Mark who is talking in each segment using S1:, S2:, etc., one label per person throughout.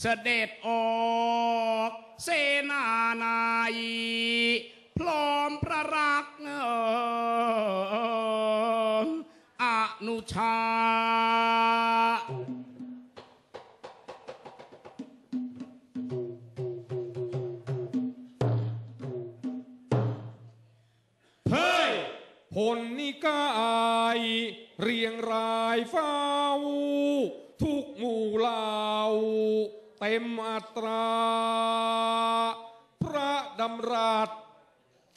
S1: เสด็จออกเสนานายพร้อมพระรักเอ่ออนุชา
S2: เฮ้ยพลนิกายเรียงรายเฝ้า ทุกหมู่เหล่า เต็มอัตรา พระดำรัส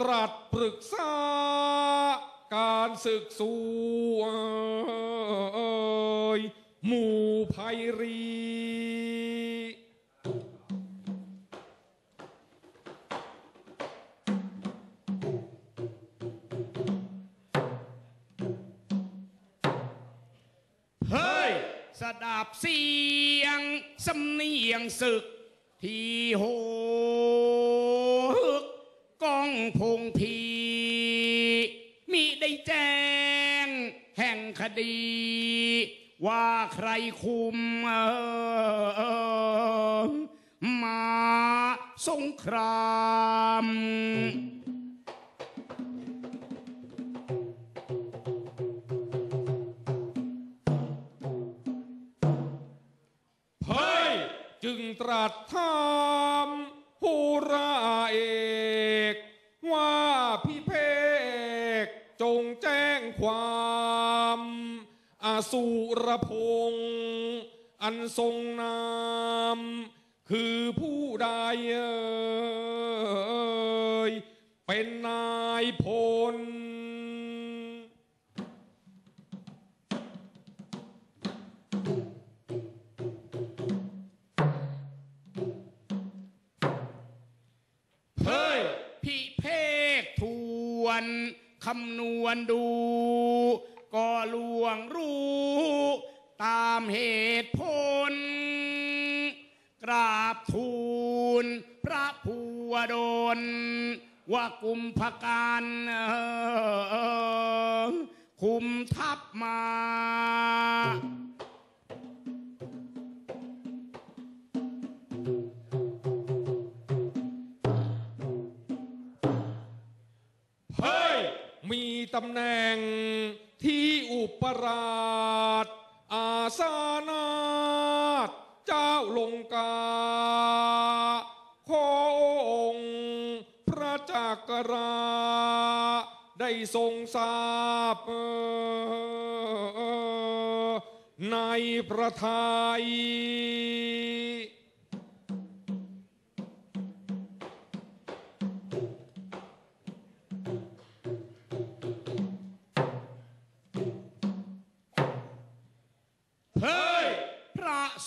S2: ตรัสปรึกษา การศึกสู่เอ่ยหมู่ไพรี
S1: สดับเสียงสำเนียงศึก ที่โหกก้องพงพีมิได้แจ้ง แห่งคดี ว่าใครคุมมาสงคราม
S2: รัสถามผูราเอก ว่าพี่เพกจงแจ้งความอาสุรพงษ์อันทรงนาม คือผู้ใดเอ่ยเป็นนายพล
S1: วนคำนวณดู ก็ลวงรู้ ตามเหตุผล กราบทูล พระภูวดลว่ากุมภกันเอ่อคุมทัพมา
S2: ตำแหน่งที่อุปราช อาสานาเจ้าลงกา ขอองค์พระจักราได้ทรงทราบในพระทัย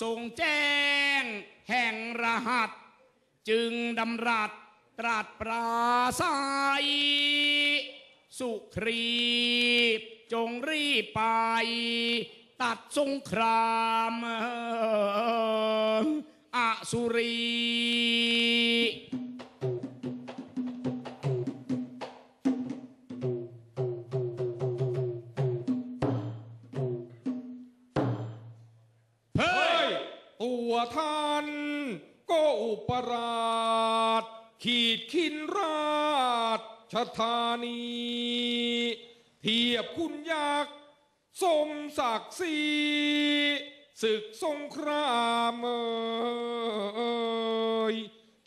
S1: ทรงแจ้ง แห่งรหัส จึงดำรัสตรัสปราศัยสุครีจงรีบไป ตัดสงครามอสุรี
S2: ท่านก็อุปราช ขีดขินราชชธานี เทียบคุณยักษ์สมศักดิ์ศรีศึกสงครามเอ่ย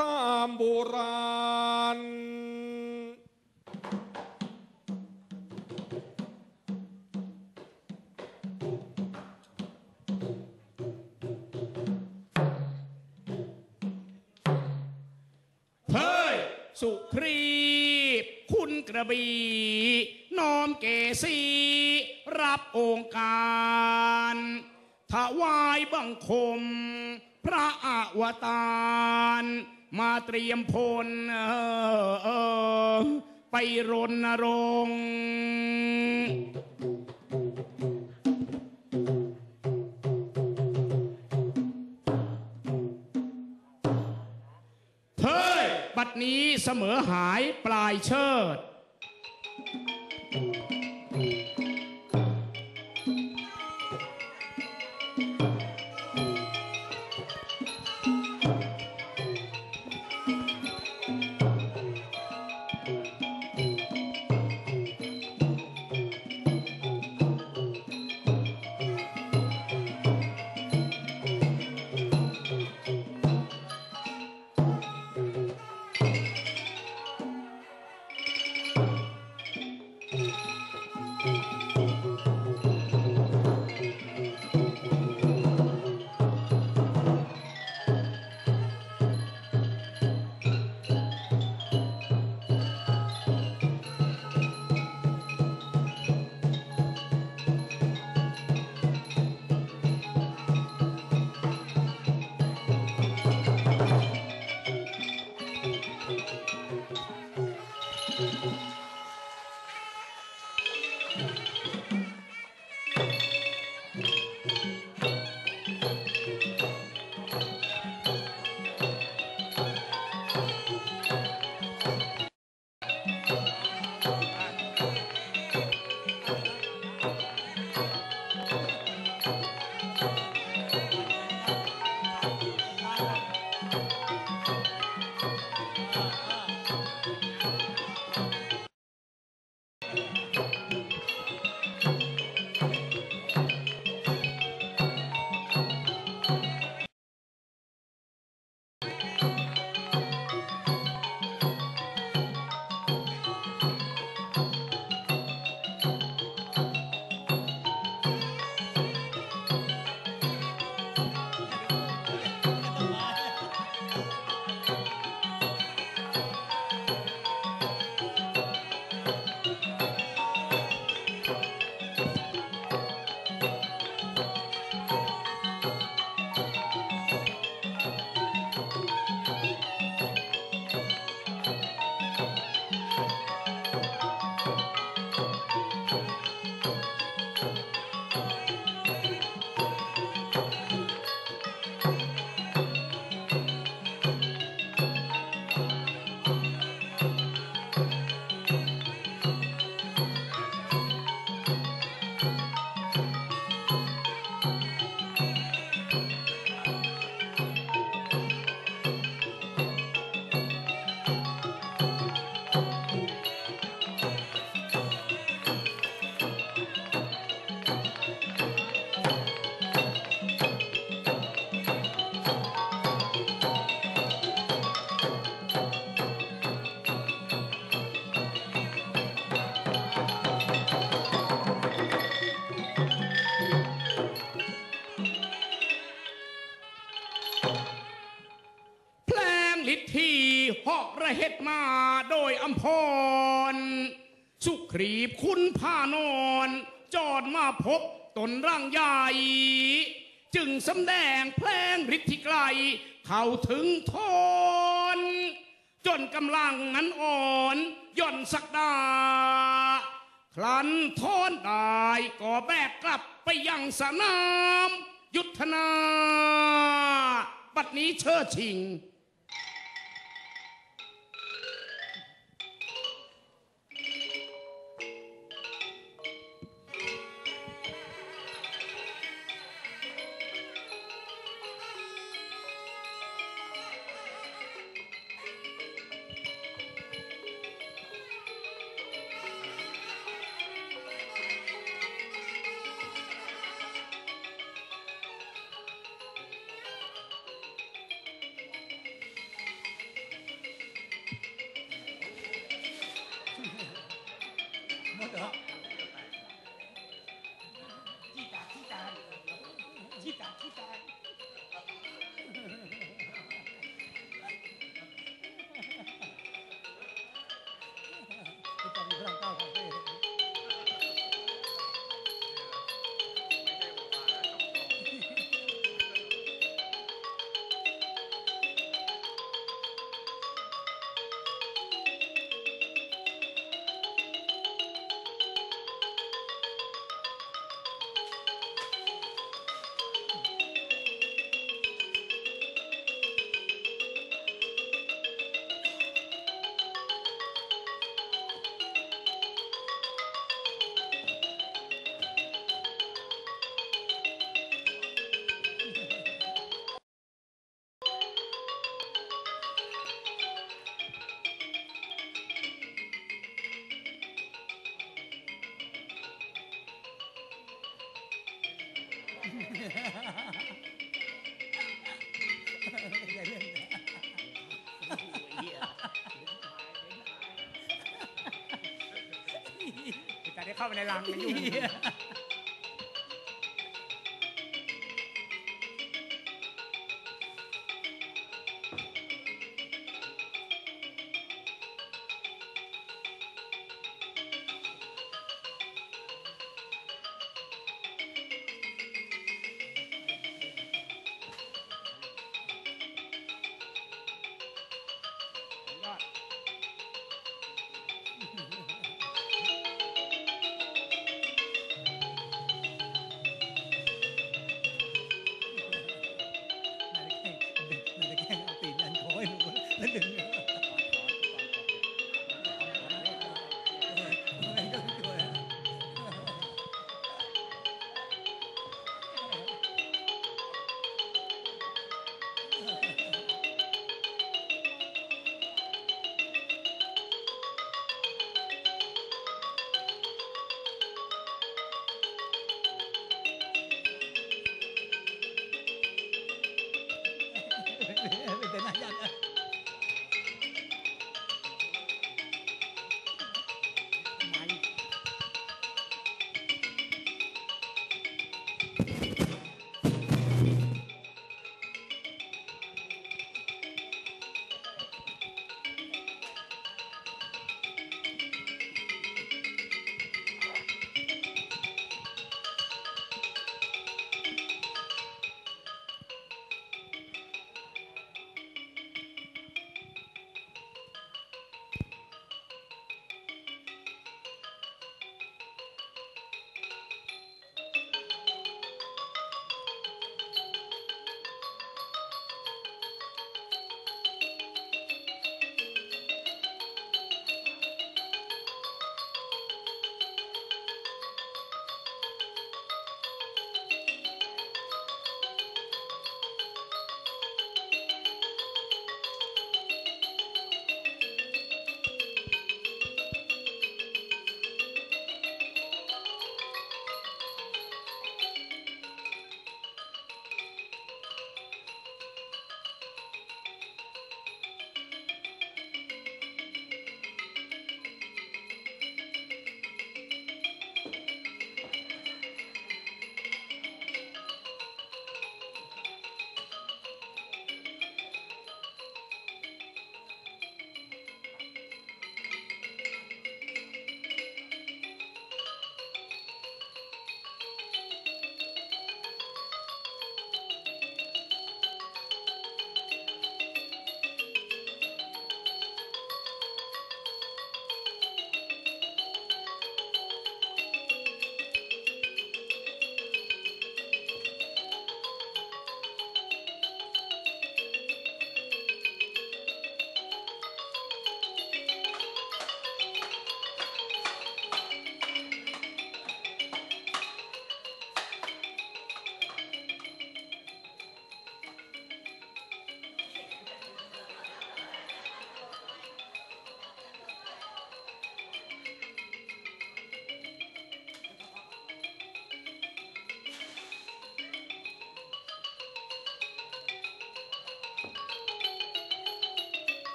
S2: ตามโบราณ
S1: ระบีน้อมเกษีรับองค์การถวายบังคม พระอวตารมาเตรียมพลเอ่อไปรณรงค์เฮ้ยบัดนี้เสมอหายปลายเชิด แเฮ็ดมาโดยอัมพร สุขรีบคุณผ้านอน จอดมาพบตนร่างใหญ่ จึงสำแดงแพลงฤทธิไกล เข้าถึงทน จนกำลังนั้นอ่อนย่อนสักดา คลันทอนได้ก็แบกกลับไปยังสนาม ยุทธนา บัดนี้เชิดชิง เข้าไปในรังมันยุ่ง